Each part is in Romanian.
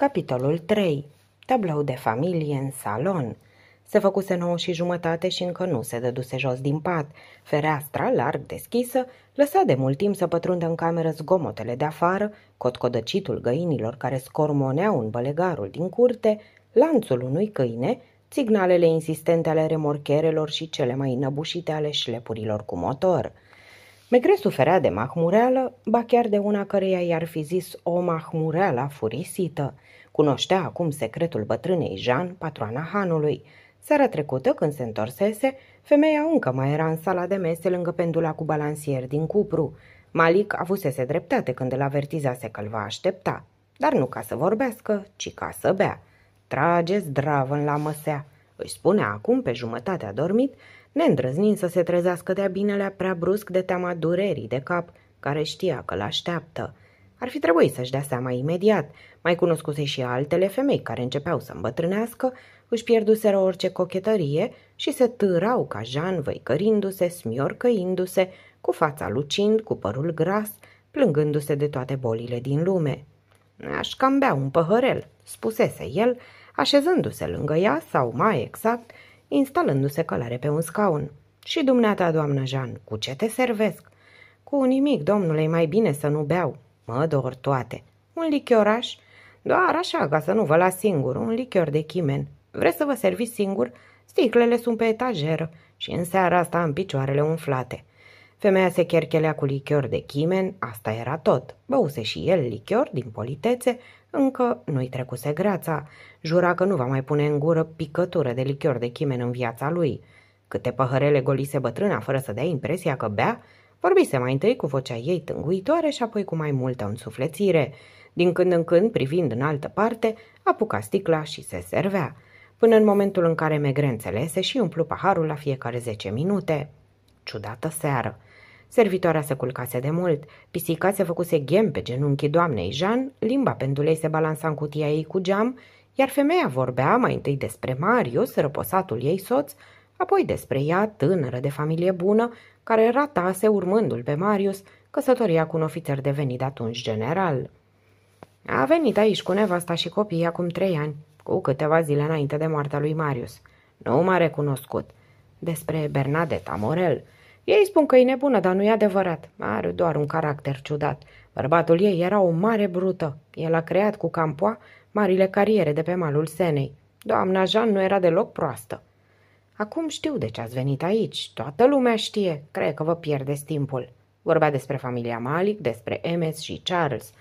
Capitolul 3. Tablou de familie în salon. Se făcuse nouă și jumătate și încă nu se dăduse jos din pat. Fereastra, larg deschisă, lăsa de mult timp să pătrundă în cameră zgomotele de afară, cotcodăcitul găinilor care scormoneau în bălegarul din curte, lanțul unui câine, signalele insistente ale remorcherelor și cele mai înăbușite ale șlepurilor cu motor – Megre suferea de mahmureală, ba chiar de una căreia i-ar fi zis o mahmureală furisită. Cunoștea acum secretul bătrânei Jean, patroana hanului. Seara trecută, când se întorsese, femeia încă mai era în sala de mese lângă pendula cu balansier din cupru. Malik avusese dreptate când îl avertizase că îl va aștepta, dar nu ca să vorbească, ci ca să bea. Trage zdravă la măsea, își spunea acum pe jumătate adormit, neîndrăznind să se trezească de-a binelea prea brusc de teama durerii de cap, care știa că l-așteaptă. Ar fi trebuit să-și dea seama imediat, mai cunoscuse și altele femei care începeau să îmbătrânească, își pierduseră orice cochetărie și se târau ca Jean văicărindu-se, smiorcăindu-se, cu fața lucind, cu părul gras, plângându-se de toate bolile din lume. Aș cam bea un păhărel, spusese el, așezându-se lângă ea sau, mai exact, instalându-se călare pe un scaun. Și dumneata, doamnă Jean, cu ce te servesc? Cu nimic, domnule, mai bine să nu beau. Mă dor toate. Un lichioraș? Doar așa, ca să nu vă las singur, un lichior de chimen. Vreți să vă serviți singur? Sticlele sunt pe etajeră și în seara asta am picioarele umflate. Femeia se cherchelea cu lichior de chimen, asta era tot. Băuse și el lichior din politețe, încă nu-i trecuse greața. Jura că nu va mai pune în gură picătură de lichior de chimen în viața lui. Câte păhărele golise bătrâna fără să dea impresia că bea, vorbise mai întâi cu vocea ei tânguitoare și apoi cu mai multă însuflețire. Din când în când, privind în altă parte, apuca sticla și se servea, până în momentul în care Megre înțelese și umplu paharul la fiecare zece minute. Ciudată seară! Servitoarea se culcase de mult, pisica se făcuse ghem pe genunchii doamnei Jean, limba pendulei se balansa în cutia ei cu geam, iar femeia vorbea mai întâi despre Marius, răposatul ei soț, apoi despre ea, tânără de familie bună, care ratase urmându-l pe Marius, căsătoria cu un ofițer devenit de atunci general. A venit aici cu nevasta și copiii acum trei ani, cu câteva zile înainte de moartea lui Marius. Nu m-a recunoscut. Despre Bernadetta Morel – ei spun că e nebună, dar nu e adevărat. Are doar un caracter ciudat. Bărbatul ei era o mare brută. El a creat cu campoa marile cariere de pe malul Senei. Doamna Jean nu era deloc proastă. Acum știu de ce ați venit aici. Toată lumea știe. Cred că vă pierdeți timpul. Vorbea despre familia Malik, despre Emes și Charles.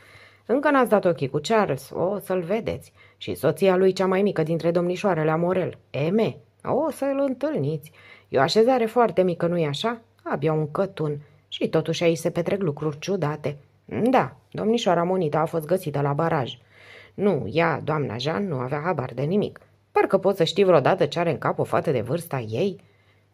Încă n-ați dat ochii cu Charles, o să-l vedeți. Și soția lui cea mai mică dintre domnișoarele Amorel, Eme. O să-l întâlniți. E o așezare foarte mică, nu-i așa? Abia un cătun și totuși aici se petrec lucruri ciudate. Da, domnișoara Monita a fost găsită la baraj. Nu, ea, doamna Jean, nu avea habar de nimic. Parcă poți să știi vreodată ce are în cap o fată de vârsta ei.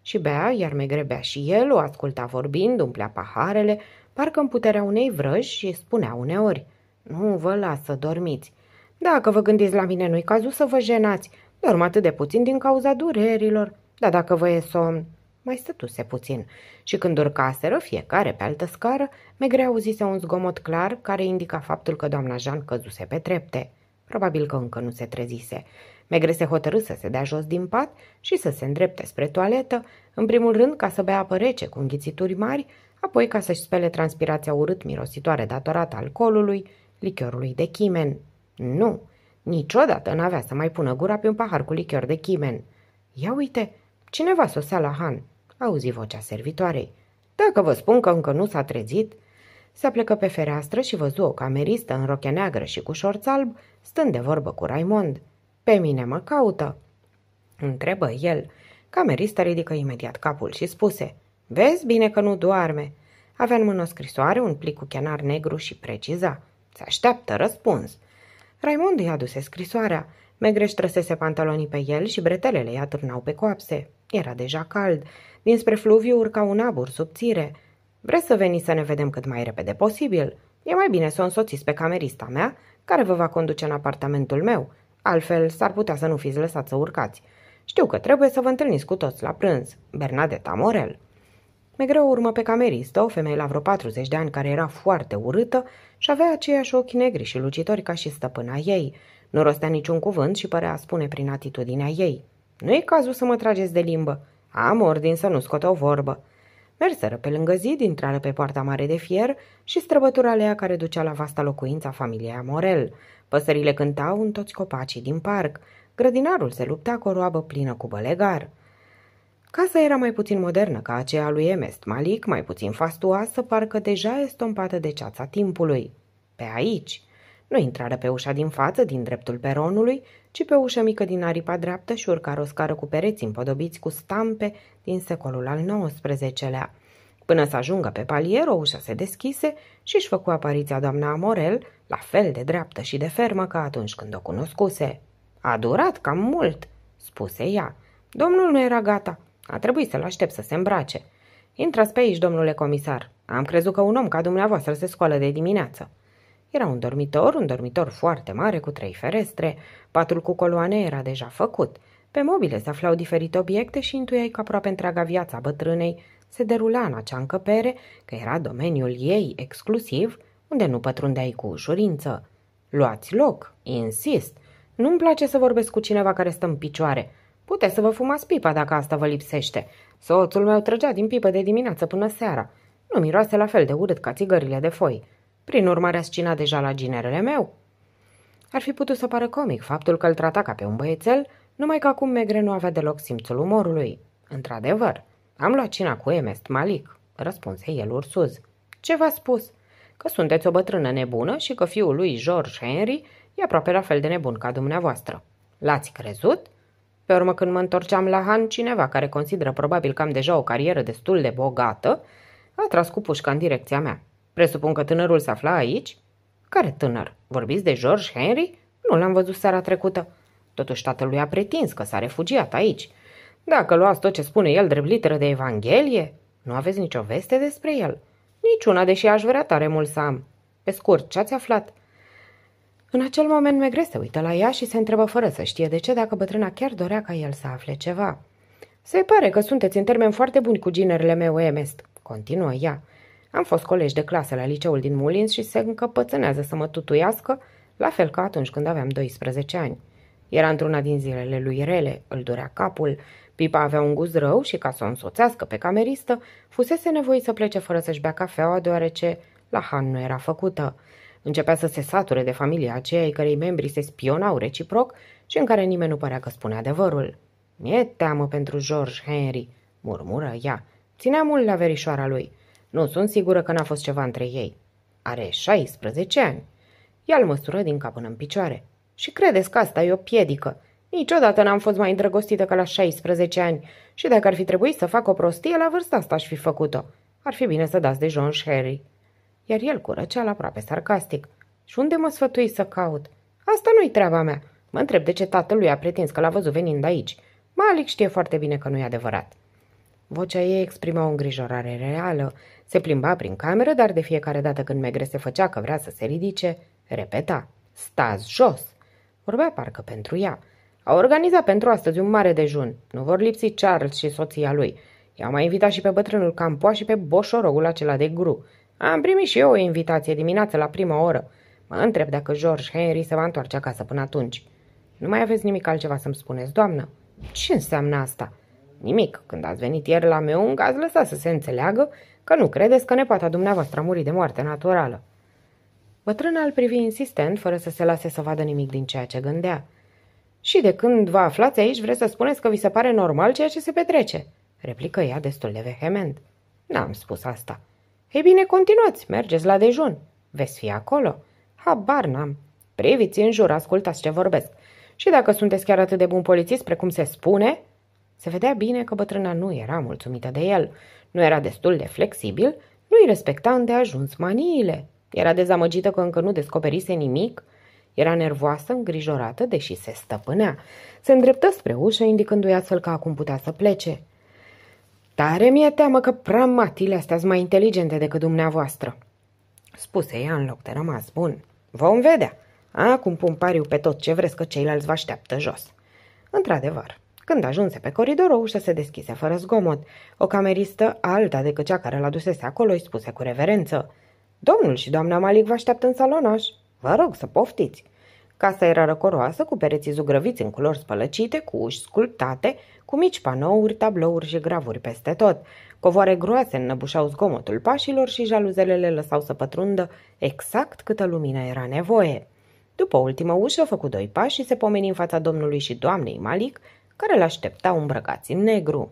Și bea, iar megrebea și el, o asculta vorbind, umplea paharele, parcă în puterea unei vrăji și spunea uneori, Nu vă las să dormiți. Dacă vă gândiți la mine, nu-i cazul să vă jenați. Dorm atât de puțin din cauza durerilor. Dar dacă vă e somn, mai stătuse puțin și când urcaseră fiecare pe altă scară, Megre auzise un zgomot clar care indica faptul că doamna Jean căzuse pe trepte. Probabil că încă nu se trezise. Megre se hotărâ să se dea jos din pat și să se îndrepte spre toaletă, în primul rând ca să bea apă rece cu înghițituri mari, apoi ca să-și spele transpirația urât mirositoare datorată alcoolului, lichiorului de chimen. Nu, niciodată n-avea să mai pună gura pe un pahar cu lichior de chimen. Ia uite, cineva sosea la Han auzi vocea servitoarei. Dacă vă spun că încă nu s-a trezit, se plecă pe fereastră și văzu o cameristă în roche neagră și cu șorț alb, stând de vorbă cu Raimond. Pe mine mă caută. Întrebă el. Camerista ridică imediat capul și spuse, Vezi bine că nu doarme. Avea în mână o scrisoare, un plic cu chenar negru și preciza. Se așteaptă răspuns. Raimond i-a aduse scrisoarea. Megreș trăsese pantalonii pe el și bretelele i-a târnau pe coapse. Era deja cald. Dinspre fluviu urca un abur subțire. Vreți să veniți să ne vedem cât mai repede posibil? E mai bine să o însoțiți pe camerista mea, care vă va conduce în apartamentul meu. Altfel, s-ar putea să nu fiți lăsați să urcați. Știu că trebuie să vă întâlniți cu toți la prânz. Bernadetta Morel. Megreu urmă pe cameristă, o femeie la vreo 40 de ani care era foarte urâtă și avea aceiași ochi negri și lucitori ca și stăpâna ei. Nu rostea niciun cuvânt și părea a spune prin atitudinea ei. Nu e cazul să mă trageți de limbă. Am ordin să nu scot o vorbă. Merseră pe lângă zid, intrară pe poarta mare de fier și străbătura alea care ducea la vasta locuința familiei Amorel. Păsările cântau în toți copacii din parc. Grădinarul se lupta cu o roabă plină cu bălegar. Casa era mai puțin modernă ca aceea lui Emest Malik, mai puțin fastuoasă, parcă deja estompată de ceața timpului. Pe aici. Nu intrară pe ușa din față, din dreptul peronului, ci pe ușa mică din aripa dreaptă și urcară o scară cu pereți împodobiți cu stampe din secolul al XIX-lea. Până să ajungă pe palier, o ușă se deschise și își făcu apariția doamna Amorel, la fel de dreaptă și de fermă ca atunci când o cunoscuse. A durat cam mult, spuse ea. Domnul nu era gata. A trebuit să-l aștept să se îmbrace. Intrați pe aici, domnule comisar. Am crezut că un om ca dumneavoastră se scoală de dimineață. Era un dormitor, un dormitor foarte mare cu trei ferestre. Patul cu coloane era deja făcut. Pe mobile se aflau diferite obiecte și intuiai că aproape întreaga viața bătrânei se derula în acea încăpere, că era domeniul ei exclusiv, unde nu pătrundeai cu ușurință. Luați loc, insist. Nu-mi place să vorbesc cu cineva care stă în picioare. Puteți să vă fumați pipa dacă asta vă lipsește. Soțul meu trăgea din pipă de dimineață până seara. Nu miroase la fel de urât ca țigările de foi. Prin urmare, ați cinat deja la ginerele meu. Ar fi putut să pară comic faptul că îl trata ca pe un băiețel, numai că acum Megre nu avea deloc simțul umorului. Într-adevăr, am luat cina cu Emest Malik, răspunse el ursuz. Ce v-a spus? Că sunteți o bătrână nebună și că fiul lui George Henry e aproape la fel de nebun ca dumneavoastră. L-ați crezut? Pe urmă, când mă întorceam la Han, cineva care consideră probabil că am deja o carieră destul de bogată, a tras cu pușca în direcția mea. Presupun că tânărul se afla aici? Care tânăr? Vorbiți de George Henry? Nu l-am văzut seara trecută. Totuși tatălui a pretins că s-a refugiat aici. Dacă luați tot ce spune el drept literă de Evanghelie, nu aveți nicio veste despre el. Niciuna, deși aș vrea tare mult să am. Pe scurt, ce ați aflat? În acel moment Megre se uită la ea și se întrebă fără să știe de ce dacă bătrâna chiar dorea ca el să afle ceva. Se pare că sunteți în termen foarte buni cu ginerele meu, Emest, continuă ea. Am fost colegi de clasă la liceul din Mulins și se încăpățânează să mă tutuiască, la fel ca atunci când aveam 12 ani. Era într-una din zilele lui rele, îl durea capul, Pipa avea un gust rău și ca să o însoțească pe cameristă, fusese nevoit să plece fără să-și bea cafeaua, deoarece la Han nu era făcută. Începea să se sature de familia aceea cărei membri se spionau reciproc și în care nimeni nu părea că spune adevărul. Mi-e teamă pentru George Henry, murmură ea. Ținea mult la verișoara lui. Nu sunt sigură că n-a fost ceva între ei. Are 16 ani. Ea îl măsură din cap până în picioare. Și credeți că asta e o piedică? Niciodată n-am fost mai îndrăgostită ca la 16 ani și dacă ar fi trebuit să fac o prostie, la vârsta asta aș fi făcut-o. Ar fi bine să dați de John Harry. Iar el curăceal aproape sarcastic. Și unde mă sfătui să caut? Asta nu-i treaba mea. Mă întreb de ce tatălui a pretins că l-a văzut venind aici. Malik știe foarte bine că nu e adevărat. Vocea ei exprima o îngrijorare reală. Se plimba prin cameră, dar de fiecare dată când Megre se făcea că vrea să se ridice, repeta. Stați jos! Vorbea parcă pentru ea. A organizat pentru astăzi un mare dejun. Nu vor lipsi Charles și soția lui. I-au mai invitat și pe bătrânul Campoa și pe boșorogul acela de gru. Am primit și eu o invitație dimineață la prima oră. Mă întreb dacă George Henry se va întoarce acasă până atunci. Nu mai aveți nimic altceva să-mi spuneți, doamnă? Ce înseamnă asta? Nimic. Când ați venit ieri la meu, ați lăsat să se înțeleagă că nu credeți că nepoata dumneavoastră a murit de moarte naturală. Bătrâna îl privi insistent, fără să se lase să vadă nimic din ceea ce gândea. Și de când vă aflați aici, vreți să spuneți că vi se pare normal ceea ce se petrece?" replică ea destul de vehement. N-am spus asta. Ei bine, continuați, mergeți la dejun. Veți fi acolo. Habar n-am. Priviți în jur, ascultați ce vorbesc. Și dacă sunteți chiar atât de bun polițist precum se spune... Se vedea bine că bătrâna nu era mulțumită de el. Nu era destul de flexibil, nu îi respecta îndeajuns maniile. Era dezamăgită că încă nu descoperise nimic era nervoasă, îngrijorată, deși se stăpânea. Se îndreptă spre ușă, indicându-i astfel că acum putea să plece. Tare mi-e teamă că pramatile astea sunt mai inteligente decât dumneavoastră, spuse ea în loc de rămas bun. Vom vedea. Acum pun pariu pe tot ce vreți că ceilalți vă așteaptă jos. Într-adevăr, Când ajunse pe coridor, o ușă se deschise fără zgomot. O cameristă, alta decât cea care l-a dusese acolo, îi spuse cu reverență. Domnul și doamna Malik vă așteaptă în salonaș. Vă rog să poftiți. Casa era răcoroasă, cu pereții zugrăviți în culori spălăcite, cu uși sculptate, cu mici panouri, tablouri și gravuri peste tot. Covoare groase înnăbușau zgomotul pașilor și jaluzelele lăsau să pătrundă exact câtă lumină era nevoie. După ultimă ușă, făcu doi pași și se pomeni în fața domnului și doamnei Malik, care l-așteptau îmbrăcați în negru.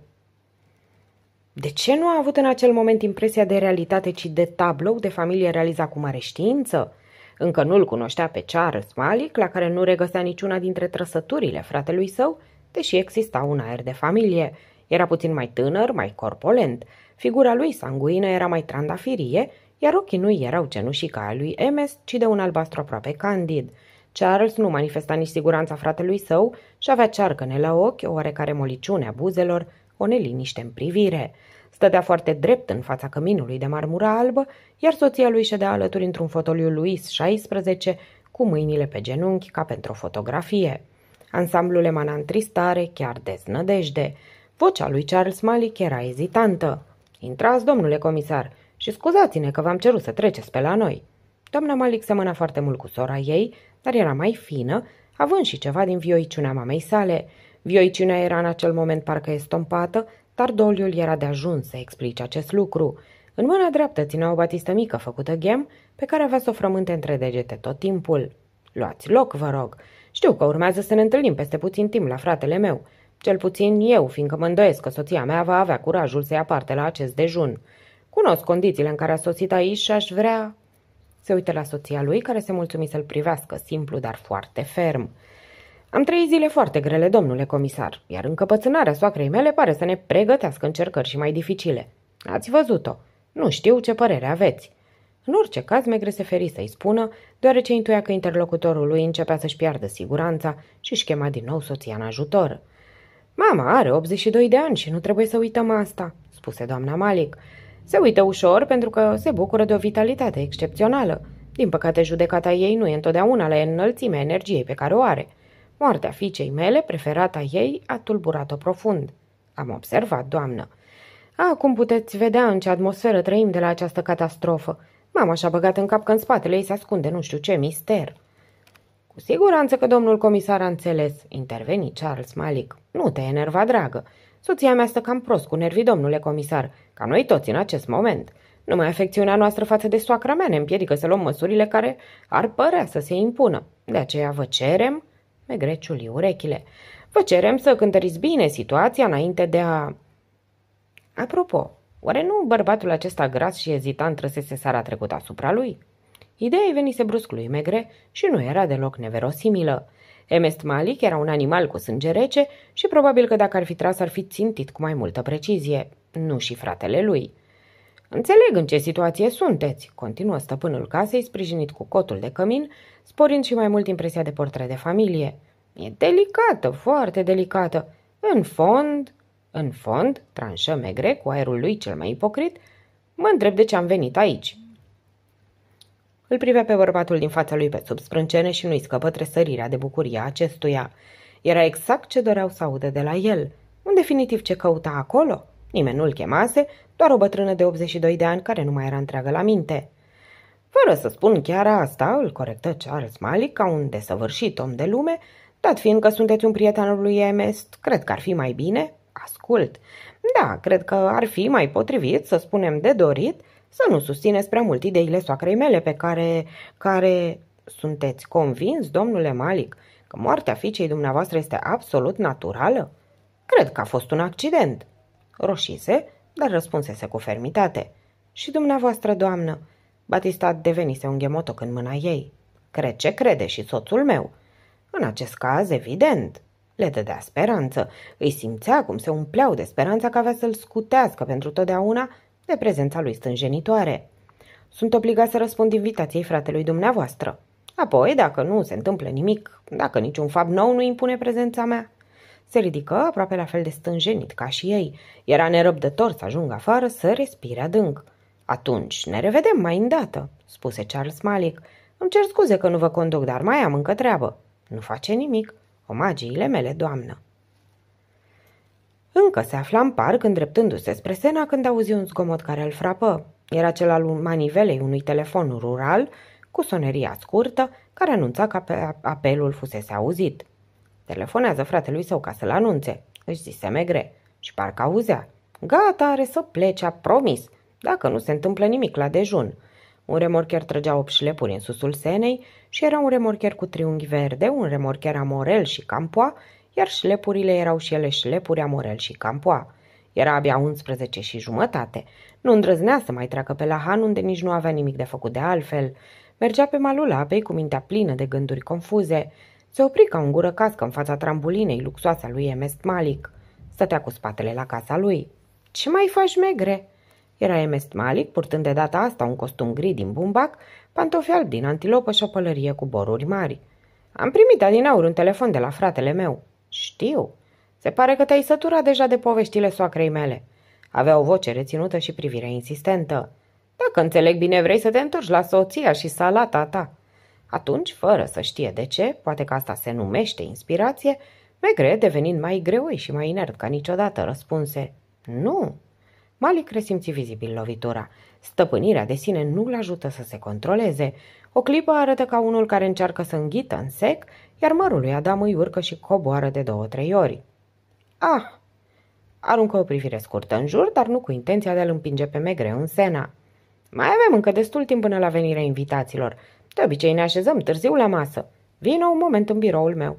De ce nu a avut în acel moment impresia de realitate, ci de tablou de familie realizat cu mare știință? Încă nu-l cunoștea pe Charles Malik, la care nu regăsea niciuna dintre trăsăturile fratelui său, deși exista un aer de familie. Era puțin mai tânăr, mai corpolent. Figura lui sanguină era mai trandafirie, iar ochii nu erau cenușii ca a lui Emes, ci de un albastru aproape candid. Charles nu manifesta nici siguranța fratelui său și avea cearcăne la ochi, o oarecare moliciune a buzelor, o neliniște în privire. Stătea foarte drept în fața căminului de marmură albă, iar soția lui ședea alături într-un fotoliu Luis 16, cu mâinile pe genunchi ca pentru o fotografie. Ansamblul emana întristare, chiar deznădejde. Vocea lui Charles Malik era ezitantă. Intrați, domnule comisar, și scuzați-ne că v-am cerut să treceți pe la noi. Doamna Malik semăna foarte mult cu sora ei, dar era mai fină, având și ceva din vioiciunea mamei sale. Vioiciunea era în acel moment parcă estompată, dar doliul era de ajuns să explice acest lucru. În mâna dreaptă ținea o batistă mică făcută ghem, pe care avea să o frământe între degete tot timpul. Luați loc, vă rog. Știu că urmează să ne întâlnim peste puțin timp la fratele meu. Cel puțin eu, fiindcă mă îndoiesc că soția mea va avea curajul să ia parte la acest dejun. Cunosc condițiile în care a sosit aici și aș vrea... Se uită la soția lui, care se mulțumi să-l privească, simplu, dar foarte ferm. Am trei zile foarte grele, domnule comisar, iar încăpățânarea soacrei mele pare să ne pregătească încercări și mai dificile. Ați văzut-o. Nu știu ce părere aveți. În orice caz, Megre se feri să-i spună, deoarece intuia că interlocutorul lui începea să-și piardă siguranța și își chema din nou soția în ajutor. Mama are 82 de ani și nu trebuie să uităm asta, spuse doamna Malik. Se uită ușor pentru că se bucură de o vitalitate excepțională. Din păcate, judecata ei nu e întotdeauna la înălțimea energiei pe care o are. Moartea fiicei mele, preferata ei, a tulburat-o profund. Am observat, doamnă. Acum puteți vedea în ce atmosferă trăim de la această catastrofă. Mama și-a băgat în cap că în spatele ei se ascunde nu știu ce mister. Cu siguranță că domnul comisar a înțeles, interveni Charles Malik. Nu te enerva, dragă. Soția mea stă cam prost cu nervii, domnule comisar, ca noi toți în acest moment. Numai afecțiunea noastră față de soacra mea ne împiedică să luăm măsurile care ar părea să se impună. De aceea vă cerem, megreciului urechile, vă cerem să cântăriți bine situația înainte de a... Apropo, oare nu bărbatul acesta gras și ezitant trăsese seara trecută asupra lui? Ideea îi venise brusc lui Megre și nu era deloc neverosimilă. Emest Malik era un animal cu sânge rece și probabil că dacă ar fi tras ar fi țintit cu mai multă precizie, nu și fratele lui. Înțeleg în ce situație sunteți, continuă stăpânul casei, sprijinit cu cotul de cămin, sporind și mai mult impresia de portret de familie. E delicată, foarte delicată. În fond, în fond, tranșă Megre cu aerul lui cel mai ipocrit, mă întreb de ce am venit aici. Îl privea pe bărbatul din fața lui pe sub sprâncene și nu-i scăpă tresărirea de bucurie a acestuia. Era exact ce doreau să audă de la el. În definitiv ce căuta acolo? Nimeni nu-l chemase, doar o bătrână de 82 de ani care nu mai era întreagă la minte. Fără să spun chiar asta, îl corectă Charles Malik ca un desăvârșit om de lume, dat fiind că sunteți un prieten al lui Emest, cred că ar fi mai bine. Ascult. Da, cred că ar fi mai potrivit, să spunem de dorit, să nu susțineți prea mult ideile soacrei mele pe care, care... Sunteți convins, domnule Malik, că moartea fiicei dumneavoastră este absolut naturală? Cred că a fost un accident. Roșise, dar răspunsese cu fermitate. Și dumneavoastră, doamnă? Batista devenise un ghemotoc în mâna ei. Cred ce crede și soțul meu. În acest caz, evident. Le dădea speranță. Îi simțea cum se umpleau de speranța că avea să-l scutească pentru totdeauna de prezența lui stânjenitoare. Sunt obligat să răspund invitației fratelui dumneavoastră. Apoi, dacă nu se întâmplă nimic, dacă niciun fapt nou nu impune prezența mea. Se ridică aproape la fel de stânjenit ca și ei. Era nerăbdător să ajungă afară să respire adânc. Atunci ne revedem mai îndată, spuse Charles Malik. Îmi cer scuze că nu vă conduc, dar mai am încă treabă. Nu face nimic. Omagiile mele, doamnă. Încă se afla în parc, îndreptându-se spre Sena, când auzi un zgomot care îl frapă. Era cel al manivelei unui telefon rural, cu soneria scurtă, care anunța că apelul fusese auzit. Telefonează fratelui său ca să-l anunțe, își zise Megre, și parcă auzea. Gata, are să plece, a promis, dacă nu se întâmplă nimic la dejun. Un remorcher trăgea 8 șlepuri în susul senei și era un remorcher cu triunghi verde, un remorcher amorel și campoa, iar șlepurile erau și ele șlepuri amorel și campoa. Era abia 11 și jumătate. Nu îndrăznea să mai treacă pe la Han, unde nici nu avea nimic de făcut de altfel. Mergea pe malul apei cu mintea plină de gânduri confuze. Se opri ca un gură cască în fața trambulinei luxoase a lui Emest Malik. Stătea cu spatele la casa lui. Ce mai faci, megre?" Era Emest Malik, purtând de data asta un costum gri din bumbac, pantofi alb din antilopă și o pălărie cu boruri mari. Am primit adinaur un telefon de la fratele meu. Știu. Se pare că te-ai săturat deja de poveștile soacrei mele. Avea o voce reținută și privire insistentă. Dacă înțeleg bine, vrei să te întorci la soția și salata ta. Atunci, fără să știe de ce, poate că asta se numește inspirație, Megre, devenind mai greoi și mai inert ca niciodată, răspunse Nu. Malik resimți vizibil lovitura. Stăpânirea de sine nu-l ajută să se controleze. O clipă arătă ca unul care încearcă să înghită în sec, iar mărul lui Adam îi urcă și coboară de două-trei ori. Ah! Aruncă o privire scurtă în jur, dar nu cu intenția de a-l împinge pe Megre în sena. Mai avem încă destul timp până la venirea invitaților. De obicei ne așezăm târziu la masă. Vino un moment în biroul meu.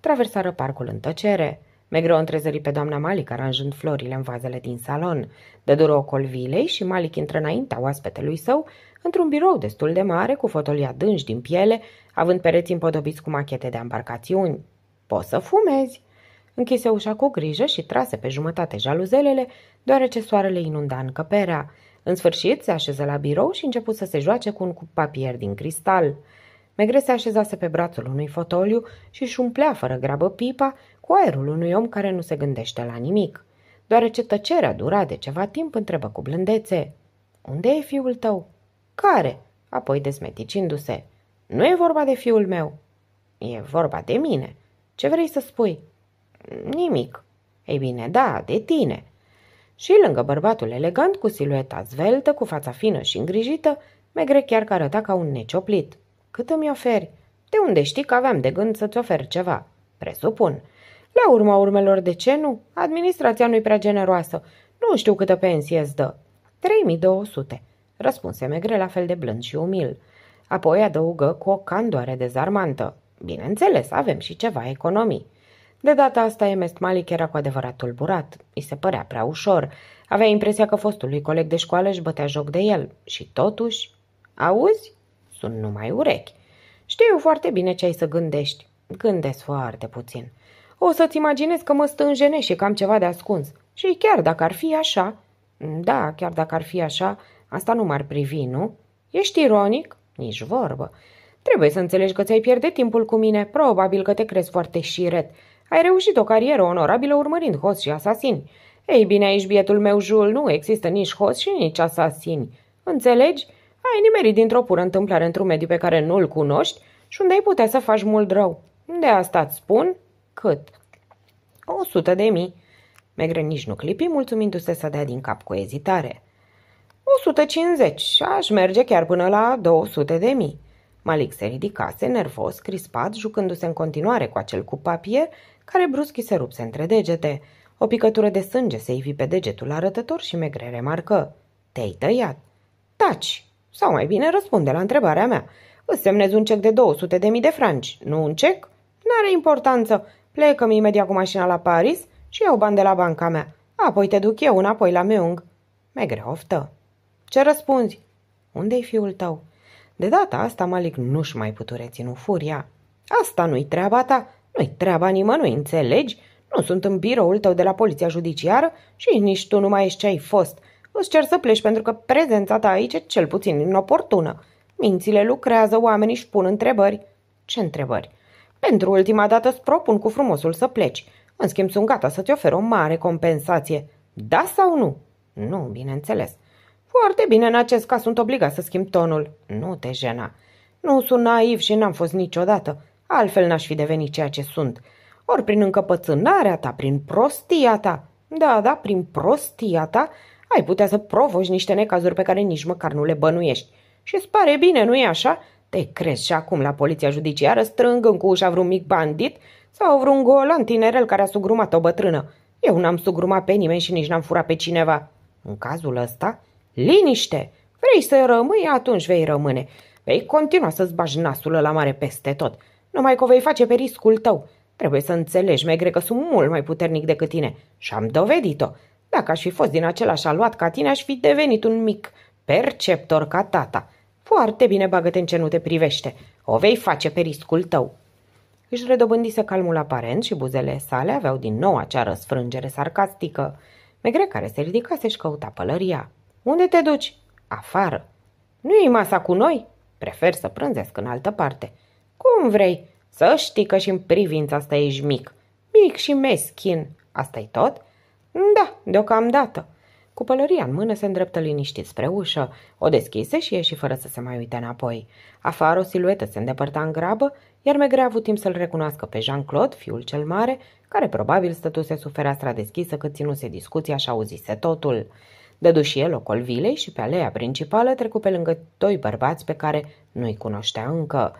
Traversară parcul în tăcere. Megre o întrezări pe doamna Malik aranjând florile în vazele din salon. Dă dură o colvilei și Malik intră înaintea oaspetelui său într-un birou destul de mare cu fotolii adânci din piele, având pereți împodobiți cu machete de embarcațiuni. Poți să fumezi!" Închise ușa cu grijă și trase pe jumătate jaluzelele, deoarece soarele inunda încăperea. În sfârșit se așeză la birou și început să se joace cu un papier din cristal. Megre se așezase pe brațul unui fotoliu și își umplea fără grabă pipa cu aerul unui om care nu se gândește la nimic. Deoarece tăcerea dura de ceva timp, întrebă cu blândețe. Unde e fiul tău?" Care?" Apoi desmeticindu-se. Nu e vorba de fiul meu." E vorba de mine. Ce vrei să spui?" Nimic." Ei bine, da, de tine." Și lângă bărbatul elegant, cu silueta zveltă, cu fața fină și îngrijită, Megre chiar că arăta ca un necioplit. Cât îmi oferi? De unde știi că aveam de gând să-ți ofer ceva? Presupun. La urma urmelor, de ce nu? Administrația nu-i prea generoasă. Nu știu câtă pensie îți dă. 3200. Răspunse Megre la fel de blând și umil. Apoi adăugă cu o candoare dezarmantă. Bineînțeles, avem și ceva economii. De data asta, Emest Malik era cu adevărat tulburat. Îi se părea prea ușor. Avea impresia că fostul lui coleg de școală își bătea joc de el. Și totuși... Auzi? Sunt numai urechi. Știu foarte bine ce ai să gândești. Gândesc foarte puțin. O să-ți imaginezi că mă stânjene și că am ceva de ascuns. Și chiar dacă ar fi așa... Da, chiar dacă ar fi așa, asta nu m-ar privi, nu? Ești ironic? Nici vorbă. Trebuie să înțelegi că ți-ai pierdut timpul cu mine. Probabil că te crezi foarte șiret. Ai reușit o carieră onorabilă urmărind hoți și asasini. Ei bine, aici bietul meu jul nu există nici hoți și nici asasini. Înțelegi? Ai nimerit dintr-o pură întâmplare într-un mediu pe care nu-l cunoști și unde ai putea să faci mult rău. De asta îți spun cât? O sută de mii. Megre nici nu clipi, mulțumindu-se să dea din cap cu ezitare. 150. Aș merge chiar până la 200 de mii. Malik se ridicase, nervos, crispat, jucându-se în continuare cu acel cu papier, care bruschi se rupse între degete. O picătură de sânge se ivi pe degetul arătător și Megre remarcă. Te-ai tăiat. Taci! Sau mai bine răspunde la întrebarea mea. Îți semnezi un cec de 200 de mii de franci, nu un cec? N-are importanță. Plecăm imediat cu mașina la Paris și iau bani de la banca mea. Apoi te duc eu înapoi la Meung. Megre oftă. Ce răspunzi? Unde-i fiul tău? De data asta Malik nu-și mai putu reținu furia. Asta nu-i treaba ta, nu-i treaba nimănui, înțelegi? Nu sunt în biroul tău de la poliția judiciară și nici tu nu mai ești ce ai fost. Îți cer să pleci pentru că prezența ta aici e cel puțin inoportună. Mințile lucrează, oamenii își pun întrebări. Ce întrebări? Pentru ultima dată îți propun cu frumosul să pleci. În schimb, sunt gata să-ți ofer o mare compensație. Da sau nu? Nu, bineînțeles. Foarte bine, în acest caz sunt obligat să schimb tonul. Nu te jena. Nu sunt naiv și n-am fost niciodată. Altfel n-aș fi devenit ceea ce sunt. Ori prin încăpățânarea ta, prin prostia ta. Da, da, prin prostia ta ai putea să provoci niște necazuri pe care nici măcar nu le bănuiești. Și îți pare bine, nu-i așa? Te crezi și acum la poliția judiciară strângând cu ușa vreun mic bandit sau vreun golan tinerel care a sugrumat o bătrână. Eu n-am sugrumat pe nimeni și nici n-am furat pe cineva. În cazul ăsta, liniște! Vrei să rămâi, atunci vei rămâne. Vei continua să-ți bagi nasul la mare peste tot. Numai că o vei face pe riscul tău. Trebuie să înțelegi, megre, că sunt mult mai puternic decât tine. Și am dovedit-o. Dacă aș fi fost din același aluat ca tine, aș fi devenit un mic perceptor ca tata. Foarte bine bagă în ce nu te privește. O vei face pe riscul tău. Își redobândise calmul aparent și buzele sale aveau din nou acea răsfrângere sarcastică. Megre care se ridicase și căuta pălăria. Unde te duci? Afară. Nu e masa cu noi? Prefer să prânzesc în altă parte. Cum vrei? Să știi că și în privința asta ești mic. Mic și meschin. Asta-i tot? Da, deocamdată. Cu pălăria în mână se îndreptă liniștit spre ușă. O deschise și ieși fără să se mai uite înapoi. Afară o siluetă se îndepărta în grabă, iar Megre a avut timp să-l recunoască pe Jean-Claude, fiul cel mare, care probabil stătuse sub fereastra deschisă cât ținuse discuția și auzise totul. Dădu și el ocol vilei și pe aleea principală trecu pe lângă doi bărbați pe care nu-i cunoștea încă.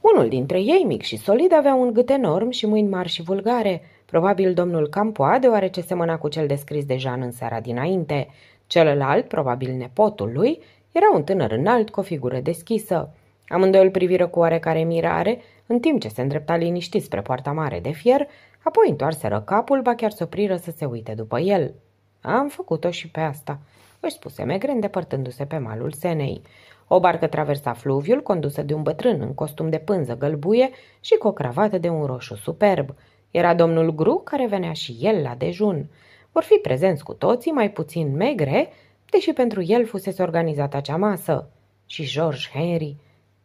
Unul dintre ei, mic și solid, avea un gât enorm și mâini mari și vulgare, probabil domnul Campoa, deoarece semăna cu cel descris de Jean în seara dinainte. Celălalt, probabil nepotul lui, era un tânăr înalt cu o figură deschisă. Amândoi îl priviră cu oarecare mirare, în timp ce se îndrepta liniștit spre poarta mare de fier, apoi întoarseră capul, ba chiar s-opriră să se uite după el. Am făcut-o și pe asta, își spuse Megre îndepărtându-se pe malul Senei. O barcă traversa fluviul, condusă de un bătrân în costum de pânză gălbuie și cu o cravată de un roșu superb. Era domnul Gru, care venea și el la dejun. Vor fi prezenți cu toții, mai puțin Megre, deși pentru el fusese organizată acea masă. Și George Henry.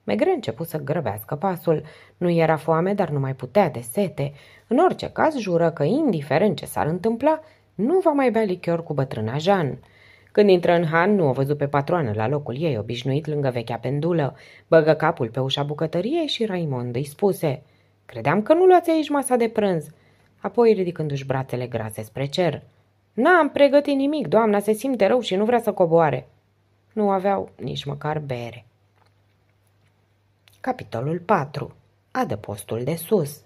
Megre început să grăbească pasul. Nu era foame, dar nu mai putea de sete. În orice caz, jură că, indiferent ce s-ar întâmpla, nu va mai bea lichior cu bătrâna Jean. Când intră în Han, nu o văzut pe patroană la locul ei, obișnuit lângă vechea pendulă. Băgă capul pe ușa bucătăriei și Raimond îi spuse Credeam că nu luați aici masa de prânz. Apoi ridicându-și brațele grase spre cer. N-am pregătit nimic, doamna se simte rău și nu vrea să coboare. Nu aveau nici măcar bere. Capitolul 4. Adăpostul de sus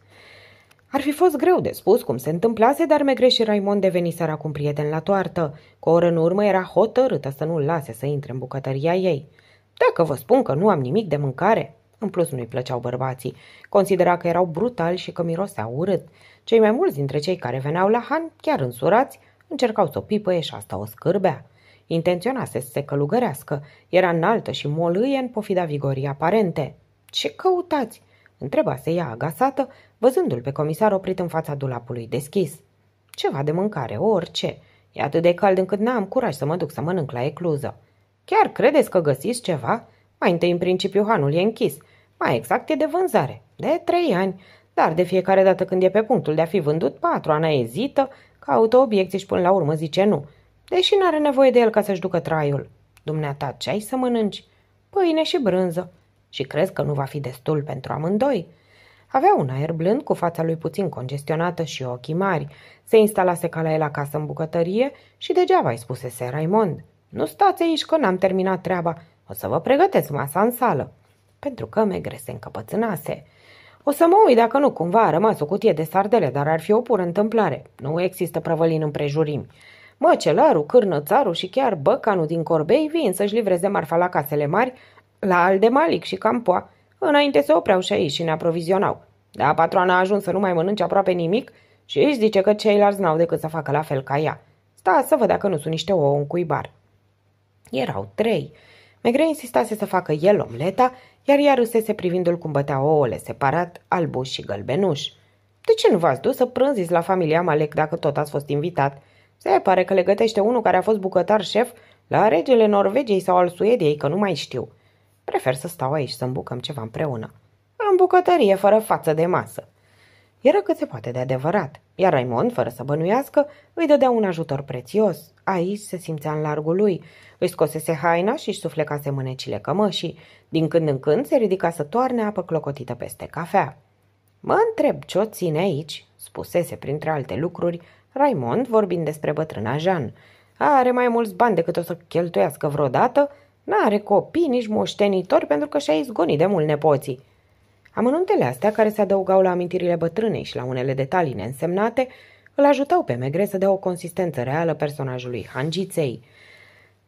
ar fi fost greu de spus cum se întâmplase, dar Megre și Raimond deveniseră acum prieten la toartă. Cu o oră în urmă era hotărâtă să nu-l lase să intre în bucătăria ei. Dacă vă spun că nu am nimic de mâncare, în plus nu-i plăceau bărbații. Considera că erau brutali și că miroseau urât. Cei mai mulți dintre cei care veneau la Han, chiar însurați, încercau să o pipăie și asta o scârbea. Intenționase să se călugărească. Era înaltă și molâie în pofida vigorii aparente. Ce căutați?" întrebase ea agasată, văzându-l pe comisar oprit în fața dulapului deschis. Ceva de mâncare, orice. E atât de cald încât n-am curaj să mă duc să mănânc la ecluză. Chiar credeți că găsiți ceva? Mai întâi, în principiu, hanul e închis. Mai exact, e de vânzare. De trei ani. Dar de fiecare dată când e pe punctul de a fi vândut, patroana ezită, caută obiecții și până la urmă zice nu. Deși n-are nevoie de el ca să-și ducă traiul. Dumneata, ce ai să mănânci? Pâine și brânză. Și crezi că nu va fi destul pentru amândoi? Avea un aer blând, cu fața lui puțin congestionată și ochii mari. Se instalase ca la el acasă în bucătărie și degeaba îi spusese Raimond. Nu stați aici că n-am terminat treaba. O să vă pregătesc masa în sală. Pentru că Megre se încăpățânase. O să mă uit dacă nu cumva a rămas o cutie de sardele, dar ar fi o pură întâmplare. Nu există prăvălin împrejurimi. Măcelarul, cârnățarul și chiar băcanul din corbei vin să-și livreze marfa la casele mari, la Aldemalic și Campoa. Înainte se opreau și aici și ne aprovizionau. Dar patroana a ajuns să nu mai mănânce aproape nimic și își zice că ceilalți n-au decât să facă la fel ca ea. Sta să văd dacă nu sunt niște ouă în cuibar. Erau trei. Megre insistase să facă el omleta, iar ea râsese privindu-l cum bătea ouăle separat, albuș și gălbenuș. De ce nu v-ați dus să prânziți la familia Malek dacă tot ați fost invitat? Se pare că le gătește unul care a fost bucătar șef la regele Norvegiei sau al Suediei, că nu mai știu. Prefer să stau aici să îmbucăm ceva împreună. În bucătărie, fără față de masă. Era cât se poate de adevărat, iar Raimond, fără să bănuiască, îi dădea un ajutor prețios. Aici se simțea în largul lui. Îi scosese haina și își suflecase mânecile cămășii. Din când în când se ridica să toarne apă clocotită peste cafea. Mă întreb ce o ține aici, spusese printre alte lucruri Raimond vorbind despre bătrâna Jean. Are mai mulți bani decât o să cheltuiască vreodată, n-are copii, nici moștenitori, pentru că și-a izgonit de mult nepoții. Amănuntele astea, care se adăugau la amintirile bătrânei și la unele detalii neînsemnate, îl ajutau pe Megre să dea o consistență reală personajului Hangiței.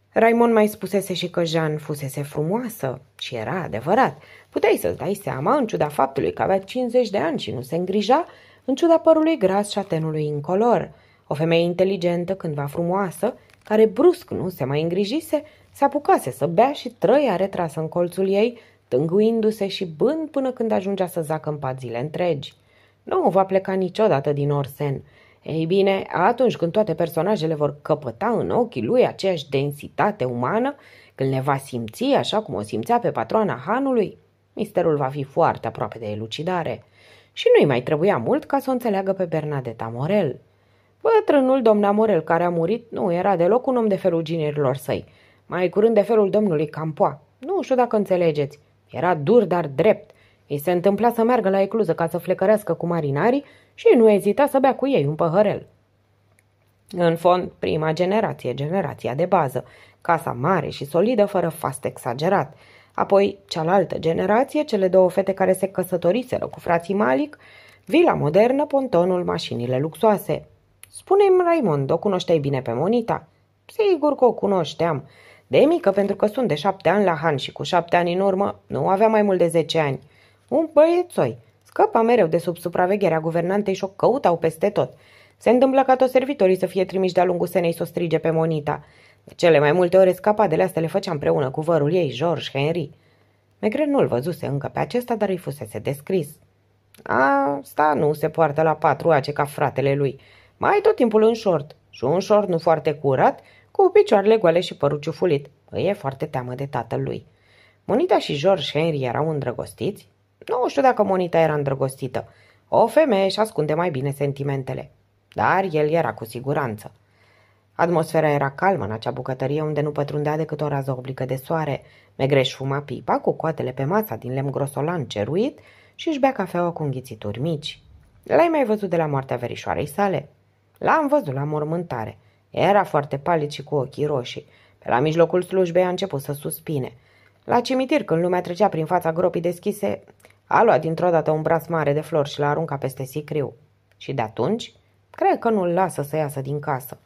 Raimond mai spusese și că Jean fusese frumoasă și era adevărat. Puteai să-ți dai seama, în ciuda faptului că avea 50 de ani și nu se îngrija, în ciuda părului gras și atenului incolor. O femeie inteligentă, cândva frumoasă, care brusc nu se mai îngrijise, se apucase să bea și trăia retrasă în colțul ei, tânguindu-se și bând până când ajungea să zacă în pat zile întregi. Nu va pleca niciodată din Orsen. Ei bine, atunci când toate personajele vor căpăta în ochii lui aceeași densitate umană, când le va simți așa cum o simțea pe patroana Hanului, misterul va fi foarte aproape de elucidare. Și nu-i mai trebuia mult ca să o înțeleagă pe Bernadetta Morel. Bătrânul domn Amorel care a murit nu era deloc un om de felul ginerilor săi, mai curând de felul domnului Campoa. Nu știu dacă înțelegeți. Era dur, dar drept. Îi se întâmpla să meargă la ecluză ca să flecărească cu marinarii și nu ezita să bea cu ei un păhărel. În fond, prima generație, generația de bază, casa mare și solidă, fără fast exagerat. Apoi, cealaltă generație, cele două fete care se căsătoriseră cu frații Malic, vila modernă, pontonul, mașinile luxoase. Spune-mi, Raimond, o cunoșteai bine pe Monita? Sigur că o cunoșteam. De mică, pentru că sunt de șapte ani la Han și cu șapte ani în urmă nu avea mai mult de zece ani. Un băiețoi. Scăpa mereu de sub supravegherea guvernantei și o căutau peste tot. Se întâmplă ca toți servitorii să fie trimiși de-a lungul senei să o strige pe Monita. De cele mai multe ori scapadele astea le făcea împreună cu vărul ei, George Henry. Megre nu-l văzuse încă pe acesta, dar îi fusese descris. Asta nu se poartă la patru ace ca fratele lui. Mai tot timpul în short. Și un short nu foarte curat, cu picioarele goale și părul ciufulit. Îi e foarte teamă de tatăl lui. Monita și George Henry erau îndrăgostiți? Nu știu dacă Monita era îndrăgostită. O femeie își ascunde mai bine sentimentele. Dar el era cu siguranță. Atmosfera era calmă în acea bucătărie unde nu pătrundea decât o rază oblică de soare. Megreș fuma pipa cu coatele pe masa din lemn grosolan ceruit și își bea cafeaua cu înghițituri mici. L-ai mai văzut de la moartea verișoarei sale? L-am văzut la mormântare. Era foarte palid și cu ochii roșii. Pe la mijlocul slujbei a început să suspine. La cimitir, când lumea trecea prin fața gropii deschise, a luat dintr-o dată un braț mare de flori și l-a aruncat peste sicriu. Și de atunci, cred că nu-l lasă să iasă din casă.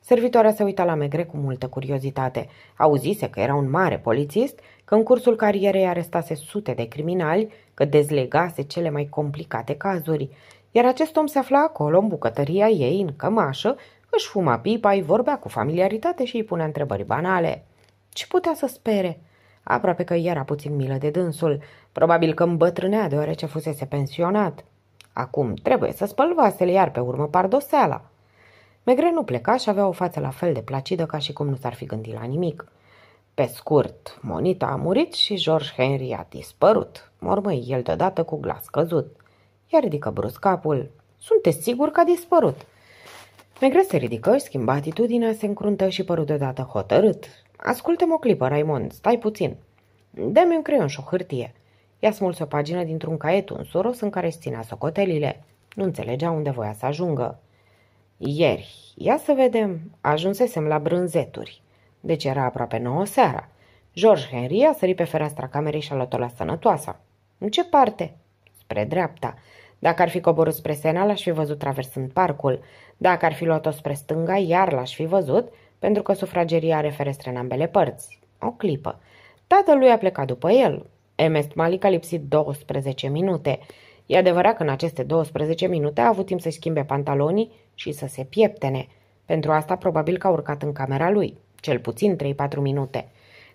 Servitoarea se uita la Megre cu multă curiozitate. Auzise că era un mare polițist, că în cursul carierei arestase sute de criminali, că dezlegase cele mai complicate cazuri. Iar acest om se afla acolo, în bucătăria ei, în cămașă, își fuma pipa, îi vorbea cu familiaritate și îi punea întrebări banale. Ce putea să spere? Aproape că era puțin milă de dânsul. Probabil că îmbătrânea deoarece fusese pensionat. Acum trebuie să spăl vasele, iar pe urmă pardoseala. Megre nu pleca și avea o față la fel de placidă ca și cum nu s-ar fi gândit la nimic. Pe scurt, Monita a murit și George Henry a dispărut, mormăi el deodată cu glas căzut. Iar ridică brusc capul. Sunteți sigur că a dispărut? Megre se ridică, își schimbă atitudinea, se încruntă și părut deodată hotărât. Ascultă-mă o clipă, Raimond, stai puțin. Dă-mi un creion și o hârtie. Ia smulse o pagină dintr-un caiet unsuros în care își ținea socotelile. Nu înțelegea unde voia să ajungă. Ieri, ia să vedem, ajunsesem la brânzeturi. Deci era aproape nouă seara. George Henry a sărit pe fereastra camerei și a luat-o la sănătoasa. În ce parte? Spre dreapta. Dacă ar fi coborât spre Sena, l-aș fi văzut traversând parcul. Dacă ar fi luat-o spre stânga, iar l-aș fi văzut, pentru că sufrageria are ferestre în ambele părți. O clipă. Tatălui a plecat după el. Emest Malik a lipsit 12 minute. E adevărat că în aceste 12 minute a avut timp să schimbe pantalonii și să se pieptene. Pentru asta probabil că a urcat în camera lui. Cel puțin 3-4 minute.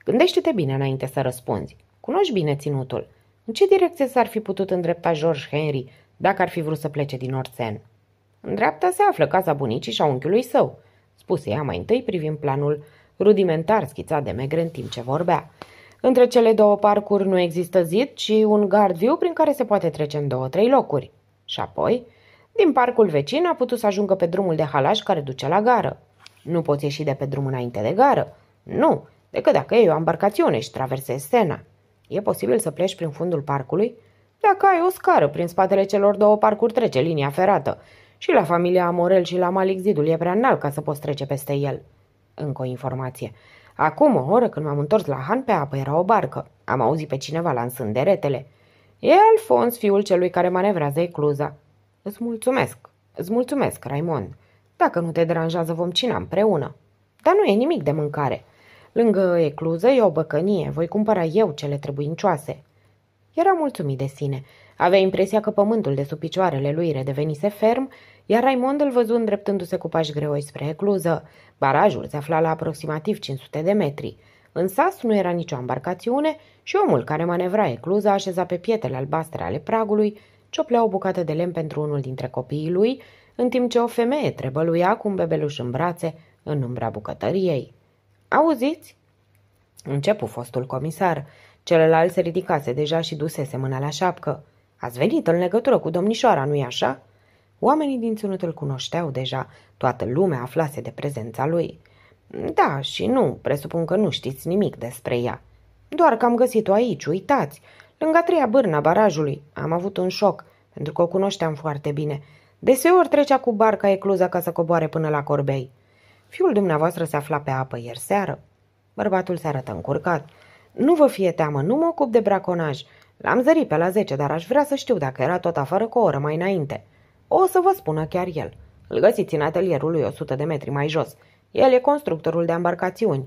Gândește-te bine înainte să răspunzi. Cunoști bine ținutul. În ce direcție s-ar fi putut îndrepta George Henry dacă ar fi vrut să plece din Orsen? În dreapta se află casa bunicii și a unchiului său, spuse ea mai întâi privind planul rudimentar schițat de Megre în timp ce vorbea. Între cele două parcuri nu există zid, ci un gard viu prin care se poate trece în două-trei locuri. Și apoi, din parcul vecin a putut să ajungă pe drumul de halaj care duce la gară. Nu poți ieși de pe drum înainte de gară. Nu, decât dacă e o embarcațiune și traversezi Sena. E posibil să pleci prin fundul parcului? Dacă ai o scară, prin spatele celor două parcuri trece linia ferată Și la familia Amorel și la Malik zidul e prea înalt ca să poți trece peste el. Încă o informație. Acum o oră când m-am întors la Han pe apă era o barcă. Am auzit pe cineva lansând deretele. E Alfons, fiul celui care manevrează ecluza. Îți mulțumesc, îți mulțumesc, Raimond. Dacă nu te deranjează, vom cina împreună. Dar nu e nimic de mâncare. Lângă ecluză e o băcănie, voi cumpăra eu cele trebuincioase. Era mulțumit de sine. Avea impresia că pământul de sub picioarele lui redevenise ferm, iar Raimond îl văzu îndreptându-se cu pași greoi spre ecluză. Barajul se afla la aproximativ 500 de metri. În sas nu era nicio embarcațiune și omul care manevra ecluza așeza pe pietele albastre ale pragului, cioplea o bucată de lemn pentru unul dintre copiii lui, în timp ce o femeie trebăluia cu un bebeluș în brațe în umbra bucătăriei. Auziți?" Începu fostul comisar. Celălalt se ridicase deja și dusese mâna la șapcă. Ați venit în legătură cu domnișoara, nu-i așa?" Oamenii din ținut îl cunoșteau deja, toată lumea aflase de prezența lui. Da și nu, presupun că nu știți nimic despre ea. Doar că am găsit-o aici, uitați, lângă a treia bârna barajului. Am avut un șoc, pentru că o cunoșteam foarte bine. Deseori trecea cu barca ecluza ca să coboare până la corbei. Fiul dumneavoastră se afla pe apă ieri seară. Bărbatul se arătă încurcat. Nu vă fie teamă, nu mă ocup de braconaj. L-am zărit pe la zece, dar aș vrea să știu dacă era tot afară cu o oră mai înainte. O să vă spună chiar el. Îl găsiți în atelierul lui 100 de metri mai jos. El e constructorul de embarcațiuni.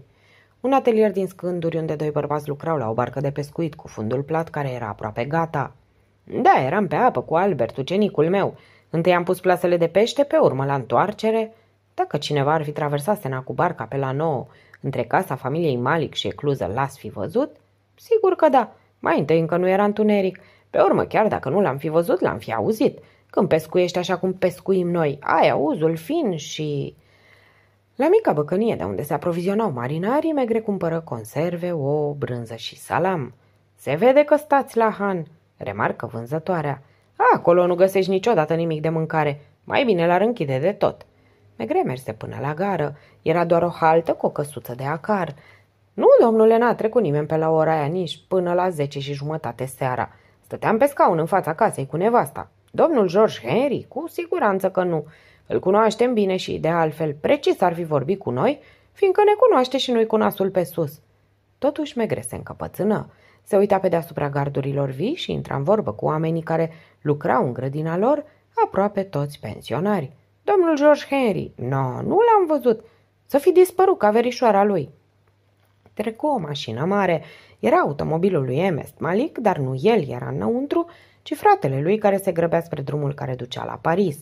Un atelier din scânduri unde doi bărbați lucrau la o barcă de pescuit cu fundul plat care era aproape gata. Da, eram pe apă cu Albert, ucenicul meu. Întâi am pus plasele de pește, pe urmă la întoarcere. Dacă cineva ar fi traversat Sena cu barca pe la nouă, între casa familiei Malik și ecluză, l-ați fi văzut? Sigur că da. Mai întâi încă nu era întuneric. Pe urmă, chiar dacă nu l-am fi văzut, l-am fi auzit. Când pescuiești așa cum pescuim noi, ai auzul fin și... La mica băcănie de unde se aprovizionau marinarii, Megre cumpără conserve, o brânză și salam. Se vede că stați la Han, remarcă vânzătoarea. Acolo nu găsești niciodată nimic de mâncare. Mai bine l-ar închide de tot. Megre merse până la gară. Era doar o haltă cu o căsuță de acar. Nu, domnule, n-a trecut nimeni pe la ora aia nici până la zece și jumătate seara. Stăteam pe scaun în fața casei cu nevasta. Domnul George Henry? Cu siguranță că nu. Îl cunoaștem bine și, de altfel, precis ar fi vorbit cu noi, fiindcă ne cunoaște și noi cu nasul pe sus. Totuși Megre se încăpățână. Se uita pe deasupra gardurilor vii și intra în vorbă cu oamenii care lucrau în grădina lor, aproape toți pensionari. Domnul George Henry, no, nu l-am văzut. Să fi dispărut ca verișoara lui. Trecu o mașină mare. Era automobilul lui Emest Malik, dar nu el era înăuntru, ci fratele lui care se grăbea spre drumul care ducea la Paris.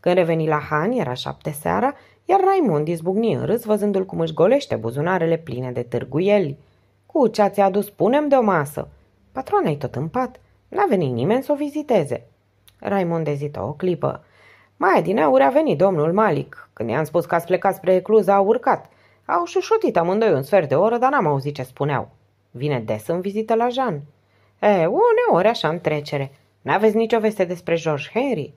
Când reveni la Han, era șapte seara, iar Raimond izbucni în râs văzându-l cum își golește buzunarele pline de târguieli. Cu ce ați adus, punem de o masă. Patroana-i tot în pat. N-a venit nimeni să o viziteze. Raimond ezită o clipă. Mai din aur a venit domnul Malik. Când i-am spus că ați plecat spre Ecluza, a urcat. Au șușotit amândoi un sfert de oră, dar n-am auzit ce spuneau. Vine des în vizită la Jean. E, uneori așa în trecere. N-aveți nicio veste despre George Henry?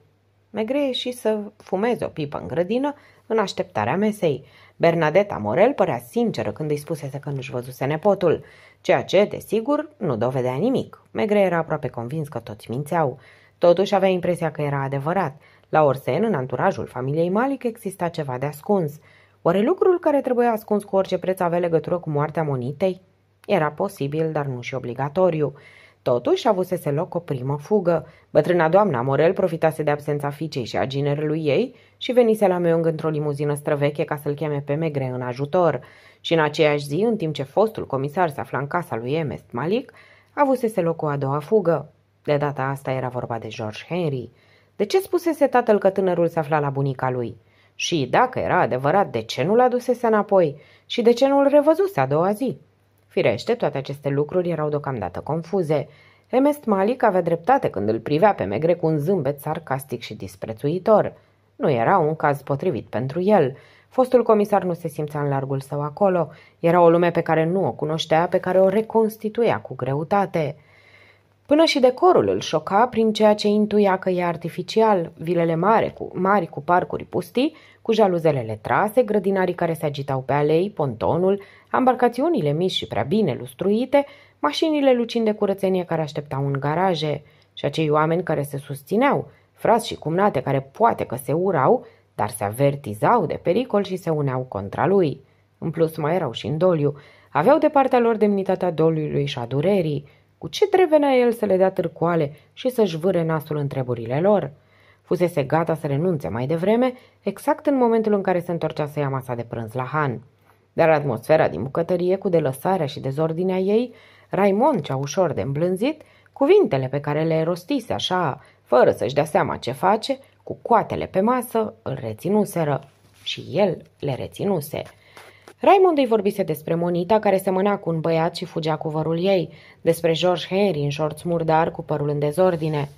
Megre și să fumeze o pipă în grădină în așteptarea mesei. Bernadetta Morel părea sinceră când îi spusese că nu-și văzuse nepotul, ceea ce, desigur, nu dovedea nimic. Megre era aproape convins că toți mințeau. Totuși avea impresia că era adevărat. La Orsen, în anturajul familiei Malik, exista ceva de ascuns. Oare lucrul care trebuia ascuns cu orice preț avea legătură cu moartea monitei? Era posibil, dar nu și obligatoriu. Totuși avusese loc o primă fugă. Bătrâna doamna Morel profitase de absența fiicei și a ginerului ei și venise la Meung într-o limuzină străveche ca să-l cheme pe Megre în ajutor. Și în aceeași zi, în timp ce fostul comisar se afla în casa lui Emest Malik, avusese loc o a doua fugă. De data asta era vorba de George Henry. De ce spusese tatăl că tânărul se afla la bunica lui? Și dacă era adevărat, de ce nu-l adusese înapoi? Și de ce nu-l revăzuse a doua zi? Firește, toate aceste lucruri erau deocamdată confuze. Emest Malik avea dreptate când îl privea pe Megre cu un zâmbet sarcastic și disprețuitor. Nu era un caz potrivit pentru el. Fostul comisar nu se simțea în largul său acolo. Era o lume pe care nu o cunoștea, pe care o reconstituia cu greutate. Până și decorul îl șoca prin ceea ce intuia că e artificial, vilele mari cu, mari cu parcuri pustii, cu jaluzelele trase, grădinarii care se agitau pe alei, pontonul, embarcațiunile mici și prea bine lustruite, mașinile lucind de curățenie care așteptau în garaje și acei oameni care se susțineau, frați și cumnate care poate că se urau, dar se avertizau de pericol și se uneau contra lui. În plus mai erau și în doliu. Aveau de partea lor demnitatea doliului și a durerii. Cu ce drevenea el să le dea târcoale și să-și vâre nasul în treburile lor? Fusese gata să renunțe mai devreme, exact în momentul în care se întorcea să ia masa de prânz la Han. Dar atmosfera din bucătărie, cu delăsarea și dezordinea ei, Raimond cea ușor de îmblânzit, cuvintele pe care le rostise așa, fără să-și dea seama ce face, cu coatele pe masă, îl reținuseră. Și el le reținuse. Raimond îi vorbise despre Monita care semăna cu un băiat și fugea cu vărul ei, despre George Henry în șorț murdar cu părul în dezordine.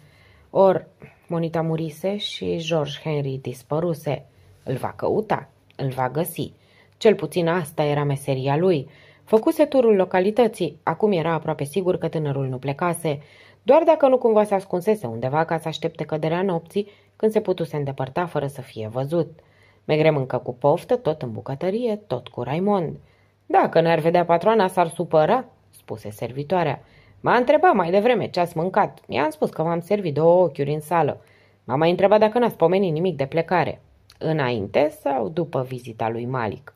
Or, Monita murise și George Henry dispăruse. Îl va căuta, îl va găsi. Cel puțin asta era meseria lui. Făcuse turul localității, acum era aproape sigur că tânărul nu plecase, doar dacă nu cumva se ascunsese undeva ca să aștepte căderea nopții, când se putuse îndepărta fără să fie văzut. Megre mâncă cu poftă, tot în bucătărie, tot cu Raimond. Dacă ne-ar vedea patroana, s-ar supăra, spuse servitoarea. M-a întrebat mai devreme ce ați mâncat. I-am spus că v-am servit două ochiuri în sală. M-a mai întrebat dacă n-ați pomenit nimic de plecare. Înainte sau după vizita lui Malik?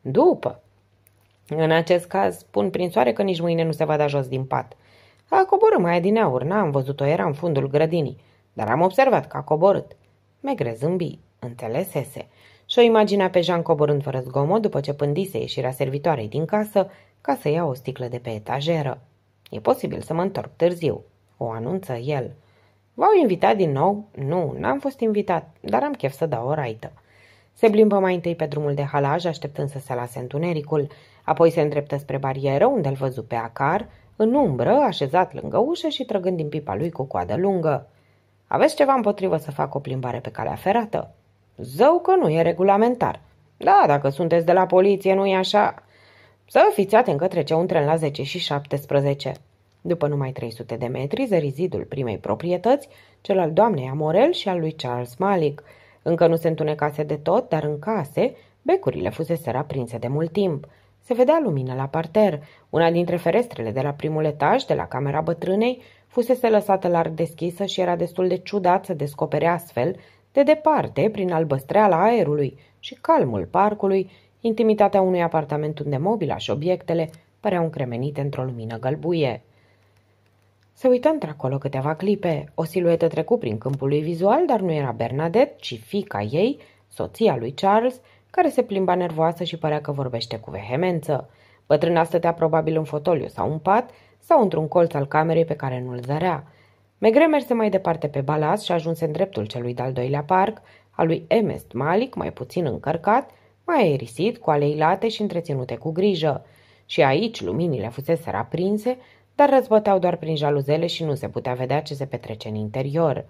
După. În acest caz, spun prin soare că nici mâine nu se va da jos din pat. A coborât mai adineauri, n-am văzut-o, era în fundul grădinii, dar am observat că a coborât. Megre zâmbi, înțelesese și o imaginea pe Jean coborând fără zgomot după ce pândise ieșirea servitoarei din casă ca să ia o sticlă de pe etajeră. E posibil să mă întorc târziu, o anunță el. V-au invitat din nou? Nu, n-am fost invitat, dar am chef să dau o raită. Se plimbă mai întâi pe drumul de halaj, așteptând să se lase întunericul, apoi se îndreptă spre barieră, unde îl văzu pe Acar, în umbră, așezat lângă ușă și trăgând din pipa lui cu coadă lungă. Aveți ceva împotrivă să fac o plimbare pe calea ferată?" Zău că nu e regulamentar. Da, dacă sunteți de la poliție, nu e așa. Să fiți atent că trece un tren la 10 și 17. După numai 300 de metri, zări zidul primei proprietăți, cel al doamnei Amorel și al lui Charles Malik. Încă nu se întunecase de tot, dar în case, becurile fusese aprinse de mult timp. Se vedea lumină la parter. Una dintre ferestrele de la primul etaj, de la camera bătrânei, fusese lăsată larg deschisă și era destul de ciudat să descopere astfel de departe, prin albăstreala aerului și calmul parcului, intimitatea unui apartament unde mobilaș și obiectele păreau încremenite într-o lumină gălbuie. Se uită într-acolo câteva clipe. O siluetă trecu prin câmpul lui vizual, dar nu era Bernadette, ci fica ei, soția lui Charles, care se plimba nervoasă și părea că vorbește cu vehemență. Bătrâna stătea probabil în fotoliu sau în pat sau într-un colț al camerei pe care nu-l zărea. Megre merse mai departe pe balas și ajunse în dreptul celui de-al doilea parc, al lui Emest Malik, mai puțin încărcat, mai aerisit, cu alei late și întreținute cu grijă. Și aici luminile fusese aprinse, dar răzbăteau doar prin jaluzele și nu se putea vedea ce se petrece în interior.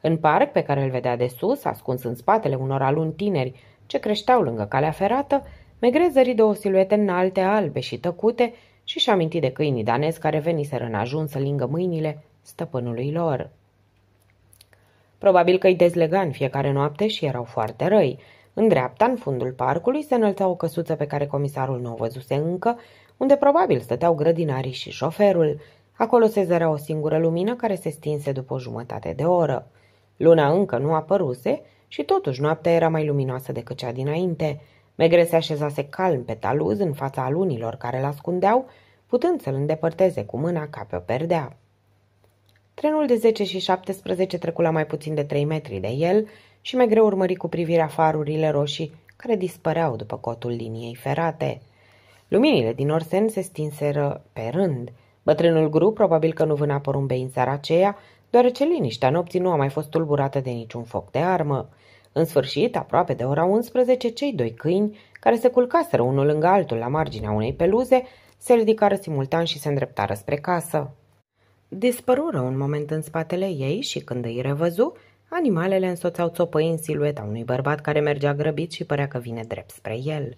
În parc, pe care îl vedea de sus, ascuns în spatele unor aluni tineri ce creșteau lângă calea ferată, Megre zări două siluete înalte, albe și tăcute și-și aminti de câinii danezi care veniseră în ajuns să lingă mâinile stăpânului lor. Probabil că îi dezlega în fiecare noapte și erau foarte răi. În dreapta, în fundul parcului, se înălța o căsuță pe care comisarul nu o văzuse încă, unde probabil stăteau grădinarii și șoferul. Acolo se zărea o singură lumină care se stinse după o jumătate de oră. Luna încă nu apăruse și totuși noaptea era mai luminoasă decât cea dinainte. Megre se așezase calm pe taluz în fața alunilor care l-ascundeau, putând să-l îndepărteze cu mâna ca pe o perdea. Trenul de 10 și 17 trecu la mai puțin de 3 metri de el și Megre urmări cu privirea farurile roșii care dispăreau după cotul liniei ferate. Luminile din Orsen se stinseră pe rând. Bătrânul grup probabil că nu vâna porumbei în seara aceea, deoarece liniștea nopții nu a mai fost tulburată de niciun foc de armă. În sfârșit, aproape de ora 11, cei doi câini, care se culcaseră unul lângă altul la marginea unei peluze, se ridicară simultan și se îndreptară spre casă. Dispărură un moment în spatele ei și când îi revăzu, animalele însoțeau țopăi în silueta unui bărbat care mergea grăbit și părea că vine drept spre el.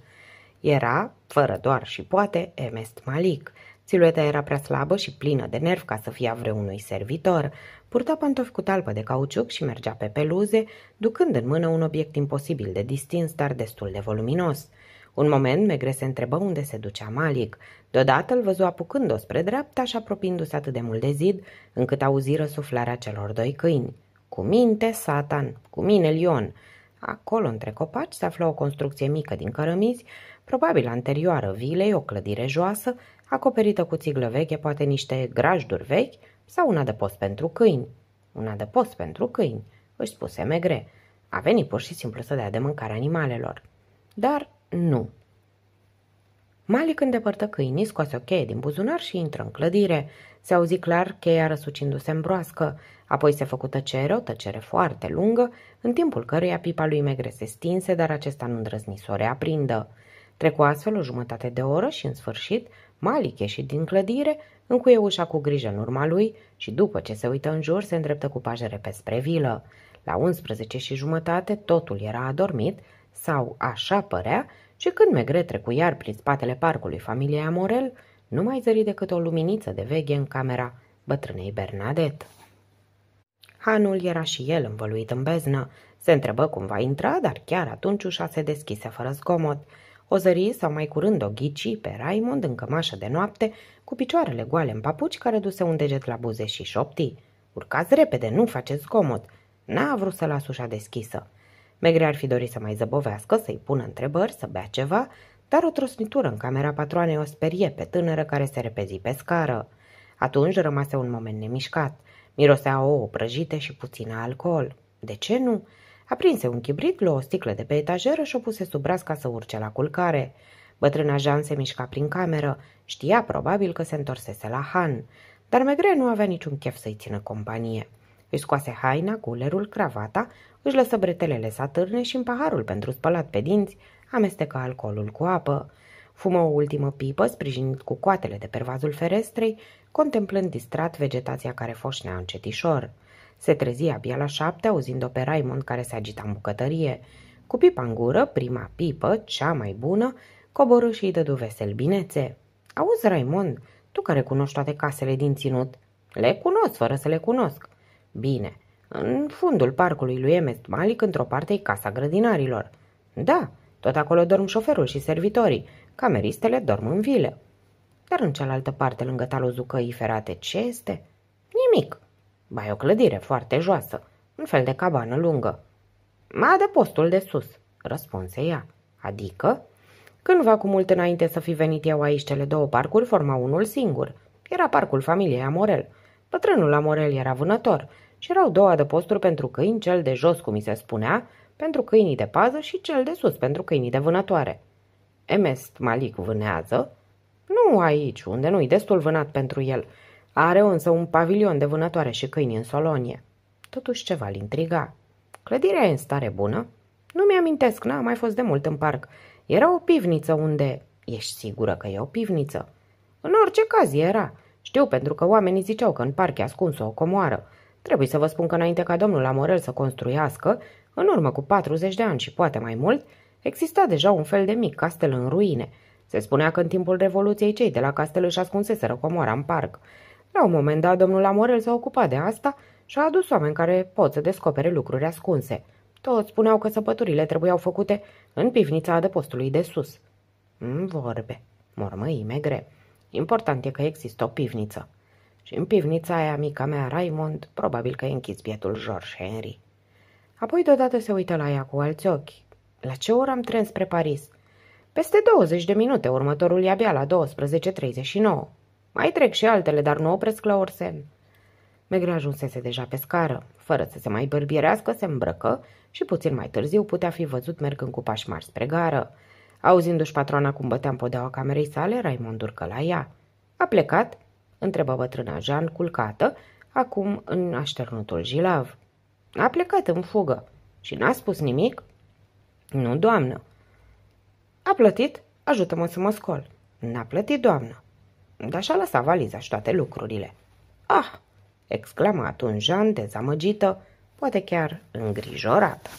Era, fără doar și poate, Emest Malik. Silueta era prea slabă și plină de nerv ca să fie a vreunui servitor. Purta pantofi cu talpă de cauciuc și mergea pe peluze, ducând în mână un obiect imposibil de distins, dar destul de voluminos. Un moment Megre se întrebă unde se ducea Malik. Deodată îl văzu apucând-o spre dreapta și apropiindu-se atât de mult de zid, încât auziră suflarea celor doi câini. Cu minte, Satan, cu mine, Lion. Acolo, între copaci, se află o construcție mică din cărămizi, probabil anterioară vilei, o clădire joasă, acoperită cu țiglă veche, poate niște grajduri vechi sau un adăpost pentru câini. Un adăpost pentru câini, își spuse Megre. A venit pur și simplu să dea de mâncare animalelor. Dar nu. Malik îndepărtă câinii, scoase o cheie din buzunar și intră în clădire. Se auzi clar cheia răsucindu-se în broască. Apoi se făcu tăcere, o tăcere foarte lungă, în timpul căreia pipa lui Megre se stinse, dar acesta nu îndrăzni să o reaprindă. Trecu astfel o jumătate de oră și, în sfârșit, Malik ieșit din clădire, încuie ușa cu grijă în urma lui și, după ce se uită în jur, se îndreptă cu paje repede spre vilă. La 11 și jumătate totul era adormit, sau așa părea, și când Megre trecu iar prin spatele parcului familiei Amorel, nu mai zări decât o luminiță de veche în camera bătrânei Bernadette. Hanul era și el învăluit în beznă. Se întrebă cum va intra, dar chiar atunci ușa se deschise fără zgomot. O zări sau mai curând o ghici pe Raimond în cămașă de noapte, cu picioarele goale în papuci, care duse un deget la buze și șopti. Urcați repede, nu faceți zgomot. N-a vrut să las ușa deschisă. Megre ar fi dorit să mai zăbovească, să-i pună întrebări, să bea ceva, dar o trosnitură în camera patroanei o sperie pe tânără care se repezi pe scară. Atunci rămase un moment nemișcat. Mirosea ouă prăjite și puțină alcool. De ce nu? Aprinse un chibrit, luă o sticlă de pe etajeră și o puse sub braț ca să urce la culcare. Bătrâna Jean se mișca prin cameră. Știa probabil că se întorsese la Han. Dar Megre nu avea niciun chef să-i țină companie. Își scoase haina, gulerul, cravata, își lăsă bretelele satârne și în paharul pentru spălat pe dinți amestecă alcoolul cu apă. Fumă o ultimă pipă, sprijinit cu coatele de pervazul ferestrei, contemplând distrat vegetația care foșnea încetișor. Se trezi abia la șapte, auzind-o pe Raimond care se agita în bucătărie. Cu pipa în gură, prima pipă, cea mai bună, coborâ și îi dădu vesel binețe. Auzi, Raimond, tu care cunoști toate casele din ținut? Le cunosc, fără să le cunosc. Bine, în fundul parcului lui Emest Malik, într-o parte, e casa grădinarilor. Da, tot acolo dorm șoferul și servitorii. Cameristele dorm în vilă. Dar în cealaltă parte, lângă talul zucăii ferate, ce este? Nimic. Ba, e o clădire foarte joasă, un fel de cabană lungă. Ma de postul de sus, răspunse ea. Adică? Cândva cu mult înainte să fi venit eu aici, cele două parcuri forma unul singur. Era parcul familiei Amorel. Bătrânul Amorel era vânător și erau două adăposturi pentru câini, cel de jos, cum mi se spunea, pentru câinii de pază și cel de sus pentru câinii de vânătoare. Emest Malik vânează? Nu aici, unde nu-i destul vânat pentru el. Are însă un pavilion de vânătoare și câini în Solonie. Totuși ceva îl intriga. Clădirea e în stare bună? Nu mi-amintesc, n-am mai fost de mult în parc. Era o pivniță unde... Ești sigură că e o pivniță? În orice caz era. Știu pentru că oamenii ziceau că în parc e ascuns o comoară. Trebuie să vă spun că înainte ca domnul Amorel să construiască, în urmă cu 40 de ani și poate mai mult, exista deja un fel de mic castel în ruine. Se spunea că în timpul Revoluției cei de la castel își ascunseseră comoara în parc. La un moment dat, domnul Amorel s-a ocupat de asta și a adus oameni care pot să descopere lucruri ascunse. Toți spuneau că săpăturile trebuiau făcute în pivnița adăpostului de sus. În vorbe, mormăi megre. Important e că există o pivniță. Și în pivnița aia mica mea, Raimond, probabil că e închis bietul George Henry. Apoi deodată se uită la ea cu alți ochi. La ce oră am tren spre Paris? Peste 20 de minute, următorul e abia la 12.39. Mai trec și altele, dar nu opresc la Orsen. Megre ajunsese deja pe scară. Fără să se mai bărbierească, se îmbrăcă și puțin mai târziu putea fi văzut mergând cu pași mari spre gară. Auzindu-și patrona cum bătea în podeaua camerei sale, Raimond urcă la ea. A plecat? Întrebă bătrâna Jean, culcată, acum în așternutul jilav. A plecat în fugă și n-a spus nimic? Nu, doamnă. A plătit? Ajută-mă să mă scol. N-a plătit, doamnă. Dar și-a lăsat valiza și toate lucrurile. Ah! exclama atunci Jean, dezamăgită, poate chiar îngrijorată.